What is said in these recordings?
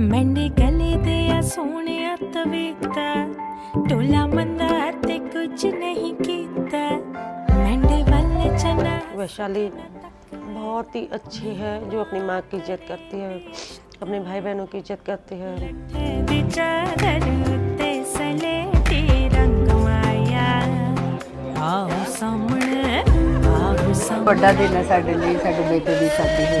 Monday ਗਲੇ ਦੇ ਆ ਸੋਹਣਿਆ ਤਵੀਤਾ ਟੋਲਾ ਮੰਦਾ ਤੇ ਕੁਝ ਨਹੀਂ ਕੀਤਾ ਮੰਡੇ ਵੱਲ ਚਨਾ वैशाली बहुत ही अच्छी है जो अपनी माँ की इज्जत करती है अपने भाई बहनों की इज्जत करती है ਦੀ ਚਾਦਰ ਉੱਤੇ ਸਲੇਟੀ ਰੰਗ ਮਾਇਆ ਆਓ ਸਾਹਮਣੇ ਆਓ ਸਾਹਮਣੇ ਵੱਡਾ ਦਿਨ ਹੈ ਸਾਡੇ ਲਈ ਸਾਡੇ ਬੇਟੇ ਦੀ ਸ਼ਾਦੀ ਹੋਈ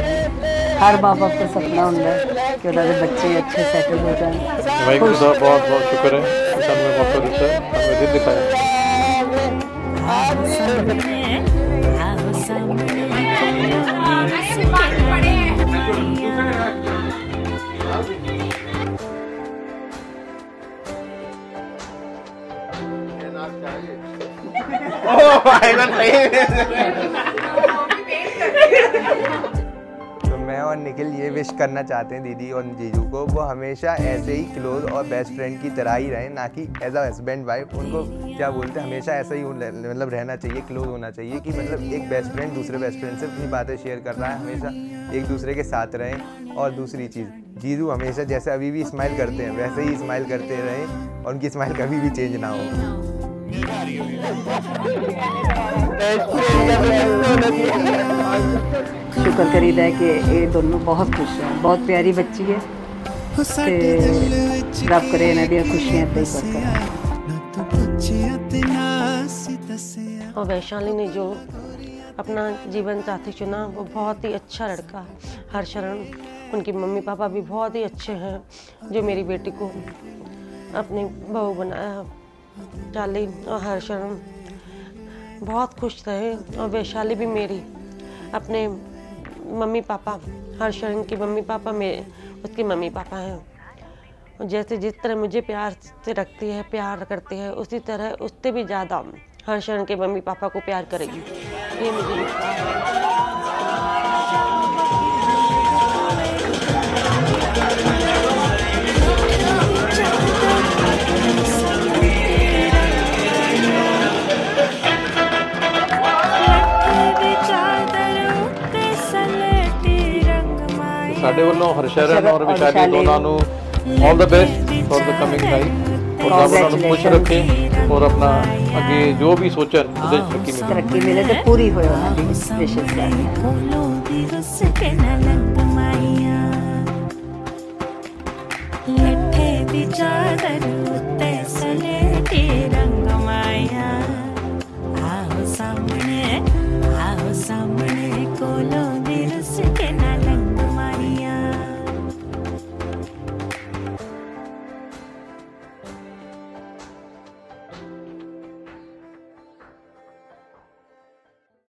ਹਰ ਮਾਂ ਬਾਪ ਦਾ ਸੁਪਨਾ ਹੁੰਦਾ ਹੈ ਕਿ ਉਹਨਾਂ ਦੇ ਬੱਚੇ ਅੱਛੇ ਸੈਟਲ ਹੋ ਜਾਣ ਵਾਹਿਗੁਰੂ ਦਾ ਬਹੁਤ ਬਹੁਤ ਸ਼ੁਕਰ ਹੈ ਕਿ ਸਾਨੂੰ ਇਹ ਮੌਕਾ ਦਿੱਤਾ ਹੈ ਸਾਨੂੰ ਦਿਨ ਦਿਖਾਇਆ ਆਓ तो भाई मैं मैं और निखिल ये विश करना चाहते हैं दीदी और जीजू को, वो हमेशा ऐसे ही क्लोज और बेस्ट फ्रेंड की तरह ही रहें, ना कि एज अ हस्बैंड वाइफ उनको क्या बोलते हैं, हमेशा ऐसा ही मतलब रहना चाहिए क्लोज होना चाहिए कि मतलब एक बेस्ट फ्रेंड दूसरे बेस्ट फ्रेंड से अपनी बातें शेयर कर रहा है, हमेशा एक दूसरे के साथ रहें। और दूसरी चीज़, जीजू हमेशा जैसे अभी भी स्माइल करते हैं, वैसे ही स्माइल करते रहें और उनकी स्माइल कभी भी चेंज ना हो। शुक्र करीदा है कि ये दोनों बहुत खुश हैं। बहुत प्यारी बच्ची है रब करे इन्हों दुशियाँ और वैशाली ने जो अपना जीवन साथी चुना वो बहुत ही अच्छा लड़का है हर शरण उनकी मम्मी पापा भी बहुत ही अच्छे हैं जो मेरी बेटी को अपनी बहू बनाया। चाली और हरशरण बहुत खुश रहे और वैशाली भी मेरी। अपने मम्मी पापा हरशरण की मम्मी पापा मेरे, उसके मम्मी पापा हैं। जैसे जिस तरह मुझे प्यार से रखती है, प्यार करती है, उसी तरह उससे भी ज़्यादा हर्षण के मम्मी पापा को प्यार करेगी। ये मुझे ਸਾਡੇ ਵੱਲੋਂ ਹਰਸ਼ਰਨ ਔਰ ਵਿਸ਼ਾਲੀ ਦੋਨਾਂ ਨੂੰ all the best for the coming time ਔਰ ਰੱਬ ਉਹਨਾਂ ਨੂੰ ਖੁਸ਼ ਰੱਖੇ ਔਰ ਆਪਣਾ ਅੱਗੇ ਜੋ ਵੀ ਸੋਚਣ ਉਹਦੇ ਚ ਤਰੱਕੀ ਮਿਲੇ ਤਰੱਕੀ ਮਿਲੇ ਤੇ ਪੂਰੀ ਹੋਏ ਉਹਨਾਂ ਦੀ ਵਿਸ਼ੇਸ਼ ਕਰਨੀ ਲੱਠੇ ਦੀ